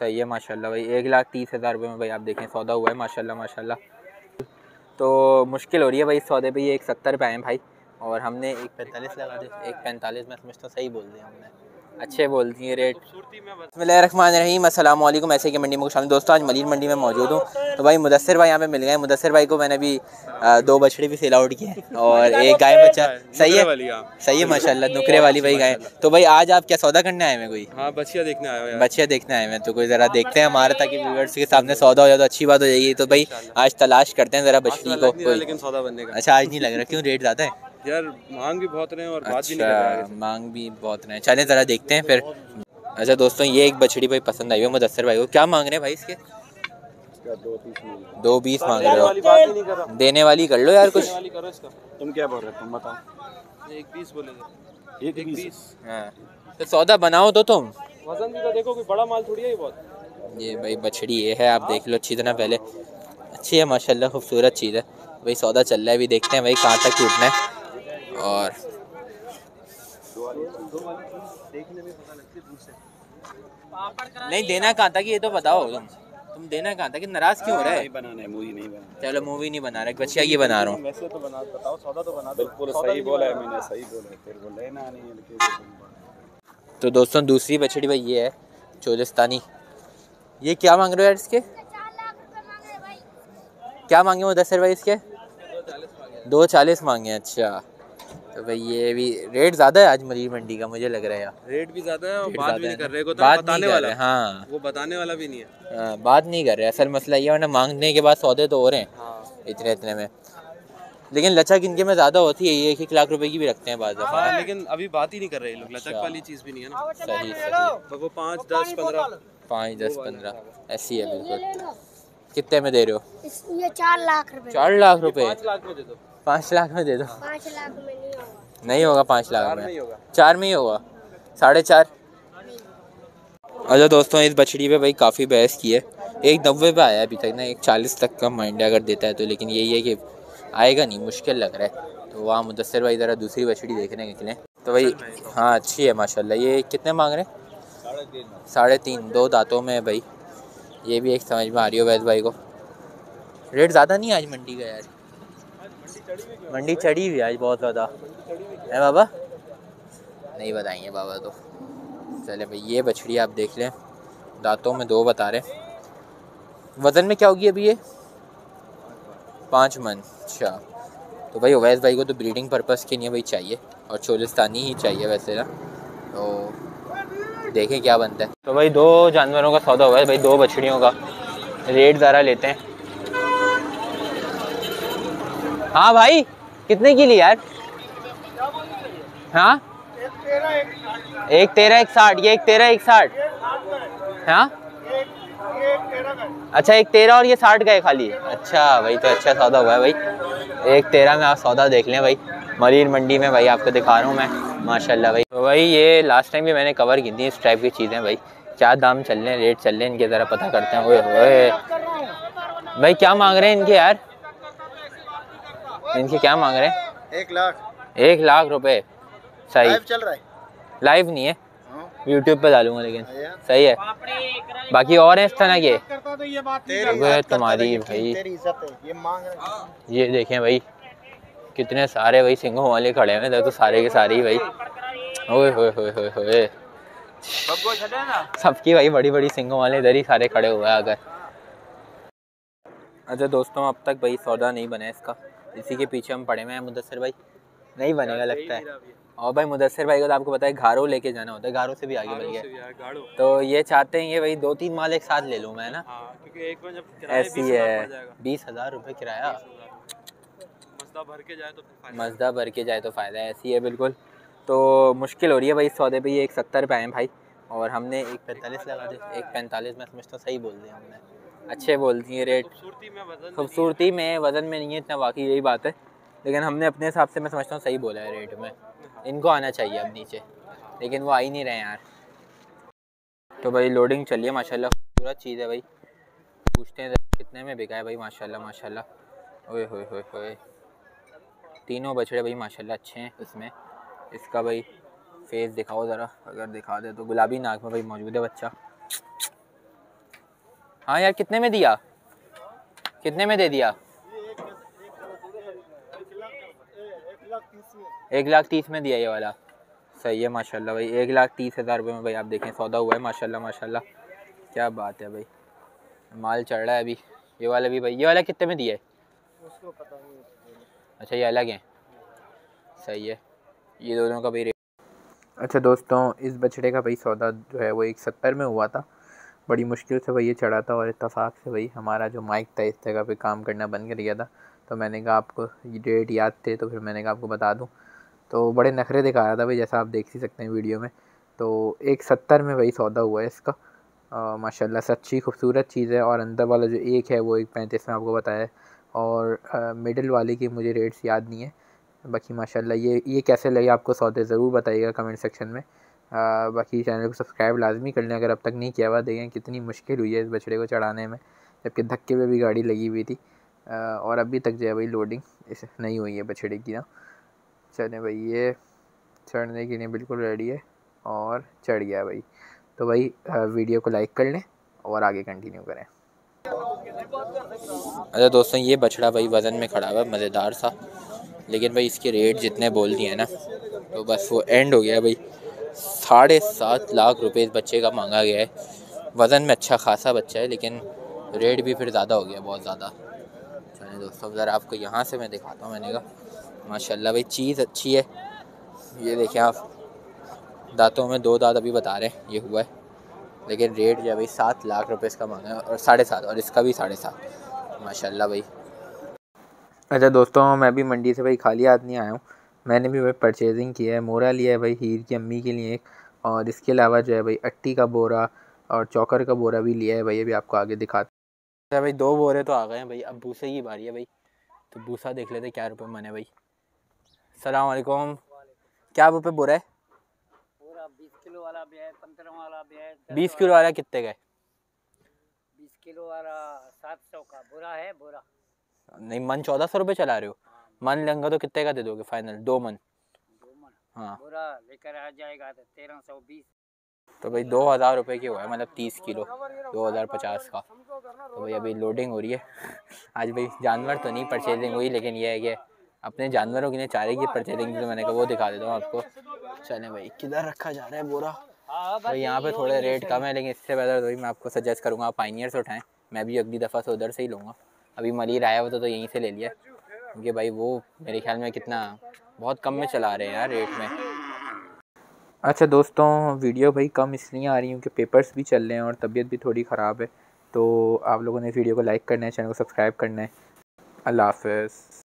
सही है माशाल्लाह भाई। एक लाख तीस हज़ार रुपये में भाई आप देखें सौदा हुआ है माशाल्लाह माशाल्लाह। तो मुश्किल हो रही है भाई इस सौदे पे ये एक सत्तर पे आए भाई। और हमने एक पैंतालीस लगा दिया एक पैंतालीस में समझता हूँ सही बोल दिया हमने। अच्छे बोल दिए रेट। रहीम असल ऐसे की मंडी में शामिल दोस्तों आज मलिन मंडी में मौजूद हूँ। तो भाई मुदसर भाई यहाँ पे मिल गए। मुदसर भाई को मैंने भी दो बछड़े भी सेल आउट किए और एक गाय बच्चा सही है। सही है माशाल्लाह नुकरे वाली भाई गाय। तो भाई आज आप क्या सौदा करने आए हैं कोई? हाँ बछिया देखने आए बछिया देखने आए हैं। तो कोई ज़रा देखते हैं हमारे ताकि व्यूवर्स के सामने सौदा हो जाए तो अच्छी बात हो जाएगी। तो भाई आज तलाश करते हैं ज़रा बछड़ी को लेकिन सौदा बनने का। अच्छा आज नहीं लग रहा। क्यों रेट ज़्यादा है? यार मांग भी बहुत रहे हैं और बात अच्छा, भी नहीं रहे मांग भी बहुत रहे हैं। चलें ज़रा देखते हैं फिर। अच्छा दोस्तों ये एक बछड़ी भाई पसंद आई हो मुदस्सर भाई को। क्या मांग रहे हैं भाई इसके? दो बीस मांग रहे हो। देने वाली कर लो यार कुछ। तुम क्या बोल रहे तुम बताओ। एक बीस बोले एक बीस हाँ। तो सौदा बनाओ तो तुम। वज़न भी तो देखो कोई बड़ा माल थोड़ी है ये बहुत। ये भाई बछड़ी ये है आप देख लो अच्छी तरह पहले। अच्छी है माशाल्लाह खूबसूरत चीज़ है। भाई सौदा चल रहा है अभी देखते हैं भाई कहाँ तक टूटना है। और नहीं देना कहाँ था कि ये तो बताओ तुम। तुम देना कहाँ था? कि नाराज़ क्यों हो रहा है? बनाना है मूवी नहीं बनाना चलो मूवी नहीं बना रहे बच्चिया ये बना रहा हूँ। वैसे तो बना बताओ सौदा तो बना बिल्कुल सही बोला है मैंने सही बोला है फिर बोल लेना नहीं तो दोस्तों दूसरी बछड़ी भाई ये है चोलिस्तानी। ये क्या मांग रहे हो यार इसके? क्या मांगे वो दस भाई इसके? दो चालीस मांगे अच्छा। तो भाई ये भी रेट ज़्यादा है आज मरीज़ मंडी का मुझे लग रहा है। यार रेट भी ज़्यादा है और बात भी नहीं कर रहे को तो बात बताने वाला। हाँ। वो बताने वाला भी नहीं है। हाँ, बात नहीं कर रहे असल मसला ये वरना मांगने के बाद सौदे तो हो रहे हैं। हाँ। इतने इतने में। लेकिन लचक इनके में ज़्यादा होती है ये एक एक लाख रुपए की भी रखते हैं बाद हाँ, लेकिन अभी बात ही नहीं कर रहे लोग लचक अच्छा। वाली चीज़ भी नहीं है ना। सही सही। वो पाँच दस पंद्रह। पाँच दस पंद्रह। ऐसी है बिल्कुल। कितने में दे रहे हो? ये चार लाख रुपए। चार लाख रुपए। पाँच लाख में दे दो। पाँच लाख में दे दो। पाँच लाख में नहीं होगा पाँच लाख में। चार में ही होगा। साढ़े चार। अच्छा दोस्तों इस बछड़ी पे भाई काफ़ी बहस की है। एक नब्बे पे आया अभी तक ना एक चालीस तक का माइंड अगर देता है तो लेकिन यही है कि आएगा नहीं मुश्किल लग रहा है। तो वहाँ मुदसर भाई ज़रा दूसरी बछड़ी देखने निकले तो भाई हाँ अच्छी है माशाल्लाह। ये कितने मांग रहे हैं? साढ़े तीन। दो दांतों में है भाई। ये भी एक समझ में आ रही हो वैद भाई को। रेट ज़्यादा नहीं आज मंडी का यार? मंडी चढ़ी हुई आज बहुत ज़्यादा। है बाबा? नहीं बताएँगे बाबा तो। चले भाई, ये बछड़ी आप देख लें। दांतों में दो बता रहे वज़न में क्या होगी अभी ये? पाँच मन अच्छा। तो भाई अवैस भाई को तो ब्रीडिंग पर्पज़ के लिए भाई चाहिए, और चोलिस्तानी ही चाहिए वैसे ना। तो देखें क्या बनता है। तो भाई दो जानवरों का सौदा हुआ है भाई दो बछड़ियों का। रेट ज़रा लेते हैं। हाँ भाई, कितने की ली यार? हाँ? एक तेरह, एक साठ, ये एक तेरह, एक साठ। हाँ? अच्छा एक तेरह और ये साठ है खाली। अच्छा भाई तो अच्छा सौदा हुआ है भाई। एक तेरह में आप सौदा देख लें भाई। मरीन मंडी में भाई आपको दिखा रहा हूँ मैं। माशाल्लाह भाई। तो भाई, ये लास्ट टाइम भी मैंने कवर की थी इस टाइप की चीज़ें भाई। क्या दाम चल रहे हैं रेट चल रहे हैं, इनके ज़रा पता करते हैं। ओए होए। भाई, क्या मांग रहे हैं इनके यार? इनके क्या मांग रहे हैं? एक लाख। एक लाख रुपए। सही। लाइव चल रहा है। लाइव नहीं है। हाँ। यूट्यूब पे डालूँगा लेकिन। सही है। बाकी और हैं इस तरह के? है तुम्हारी भाई। तेरी इज़्ज़त है। ये मांग रहे ये देखें भाई। कितने सारे भाई सिंगों वाले खड़े थे तो सारे के सारे ही भाई। ओए होए होए होए होए। सबकी भाई बड़ी बड़ी सिंगों वाले इधर ही सारे खड़े हुए हैं अगर अच्छा दोस्तों अब तक भाई सौदा नहीं बना इसका। इसी के पीछे हम पड़े हुए हैं मुदस्सर भाई। नहीं बनेगा लगता है। और भाई मुदस्सर भाई को तो आपको पता है घारो लेके जाना होता है घारो से भी आगे बढ़ गया। तो ये चाहते हैं कि भाई दो तीन माल एक साथ ले लूँ मैं ना? हाँ ऐसी है। बीस हज़ार रुपये किराया। भर के जाए तो मजदा भर के जाए तो फ़ायदा है ऐसी है बिल्कुल। तो मुश्किल हो रही है भाई इस सौदे पे ये एक सत्तर पे आए भाई और हमने एक पैंतालीस लगा दिया एक पैंतालीस में समझता हूँ सही बोल दिया हमने। अच्छे बोलती हैं रेट खूबसूरती में वज़न में वज़न में नहीं है इतना वाकई यही बात है। लेकिन हमने अपने हिसाब से मैं समझता हूँ सही बोला है रेट में। इनको आना चाहिए अब नीचे। लेकिन वो आ ही नहीं रहे यार। तो भाई लोडिंग चलिए माशाल्लाह खूबसूरत चीज़ है भाई। पूछते हैं कितने में बिका है भाई माशाल्लाह माशाल्लाह। ओए होए होए होए। तीनों बछड़े भाई माशाल्लाह अच्छे हैं इसमें। इसका भाई फेस दिखाओ ज़रा अगर दिखा दे तो। गुलाबी नाक में भाई मौजूद है बच्चा। हाँ यार, कितने में दिया? कितने में दे दिया? एक लाख तीस में दिया ये वाला। सही है, माशाल्लाह भाई। एक लाख तीस हज़ार रुपये में भाई, आप देखें, सौदा हुआ है, माशाल्लाह माशाल्लाह। क्या बात है भाई। माल चढ़ रहा है अभी। ये वाला भी भाई, ये वाला कितने में दिया है? अच्छा ये अलग है। सही है। ये दोनों का भी रेट अच्छा दोस्तों, इस बछड़े का भाई सौदा जो है, वो एक सत्तर में हुआ था। बड़ी मुश्किल से भाई ये चढ़ा था और इतफाक़ से भाई हमारा जो माइक था, इस जगह पे काम करना बंद कर दिया था। तो मैंने कहा आपको डेट याद थे तो फिर मैंने कहा आपको बता दूँ। तो बड़े नखरे दिखा रहा था भाई, जैसा आप देख ही सकते हैं वीडियो में। तो एक सत्तर में भाई सौदा हुआ है इसका। माशाल्लाह, सच्ची खूबसूरत चीज़ है और अंदर वाला जो एक है, वो एक पैंतीस में आपको बताया है। और मिडिल वाले की मुझे रेट्स याद नहीं है। बाकी माशाल्लाह, ये ये कैसे लगे आपको सौदे, ज़रूर बताइएगा कमेंट सेक्शन में। बाकी चैनल को सब्सक्राइब लाजमी कर लें अगर अब तक नहीं किया हुआ देखें कितनी मुश्किल हुई है इस बछड़े को चढ़ाने में जबकि धक्के पे भी गाड़ी लगी हुई थी। आ, और अभी तक जो है भाई लोडिंग इस नहीं हुई है बछड़े की ना। चलें भाई ये चढ़ने के लिए बिल्कुल रेडी है और चढ़ गया भाई। तो भाई वीडियो को लाइक कर लें और आगे कंटिन्यू करें। अच्छा दोस्तों ये बछड़ा भाई वज़न में खड़ा हुआ मज़ेदार सा। लेकिन भाई इसके रेट जितने बोल दिए हैं ना तो बस वो एंड हो गया भाई। साढ़े सात लाख रुपए इस बच्चे का मांगा गया है। वज़न में अच्छा खासा बच्चा है, लेकिन रेट भी फिर ज़्यादा हो गया बहुत ज़्यादा। चलिए दोस्तों ज़रा आपको यहाँ से मैं दिखाता हूँ मैंने कहा माशाल्लाह भाई, चीज़ अच्छी है। ये देखें आप, दांतों में दो दांत अभी बता रहे हैं, ये हुआ है। लेकिन रेट जो है भाई, सात लाख रुपए इसका मांगा है, और साढ़े सात, और इसका भी साढ़े सात। माशाल्लाह भाई। अच्छा दोस्तों, मैं भी मंडी से भाई खाली नहीं आया हूँ। मैंने भी भाई परचेजिंग किया है। मोरा लिया है भाई हीर की अम्मी के लिए और इसके अलावा जो है भाई अट्टी का बोरा और चौकर का बोरा भी लिया है भाई अभी आपको आगे दिखाते अच्छा भाई दो बोरे तो आ गए हैं भाई। अब भूसे की बारी है भाई। तो भूसा देख लेते क्या रुपये मन है भाई। सलाम वालेकुम। क्या रुपये बोरा है? बीस किलो वाला भी है पंद्रह वाला भी है बीस किलो वाला कितने का है? बीस किलो वाला सात सौ का। बुरा है बुरा। नहीं मन चौदह सौ रुपये चला रहे हो। मन लेंगे तो कितने का दे दोगे फाइनल दो मन हाँ. लेकर आ जाएगा तो तेरह सौ बीस. तो भाई दो हज़ार रुपये की हुआ है मतलब तीस किलो दो हज़ार पचास का। तो भाई अभी लोडिंग हो रही है। आज भाई जानवर तो नहीं परचेजिंग हुई लेकिन ये है कि अपने जानवरों के लिए चारे की परचेजिंग जो मैंने कहा वो दिखा देता हूँ आपको। चले भाई किधर रखा जा रहा है बोरा? तो यहाँ पे थोड़े रेट कम है लेकिन इससे बेहतर तो मैं आपको सजेस्ट करूँगा आप पाइनियर से उठाएँ। मैं भी अगली दफ़ा से उधर से ही लूँगा। अभी मलिर आया हुआ तो यहीं से ले लिया। क्योंकि भाई वो मेरे ख्याल में कितना बहुत कम में चला रहे हैं यार रेट में। अच्छा दोस्तों वीडियो भाई कम इसलिए आ रही हूँ कि पेपर्स भी चल रहे हैं और तबीयत भी थोड़ी ख़राब है। तो आप लोगों ने वीडियो को लाइक करना है चैनल को सब्सक्राइब करना है। अल्लाह हाफ़िज़।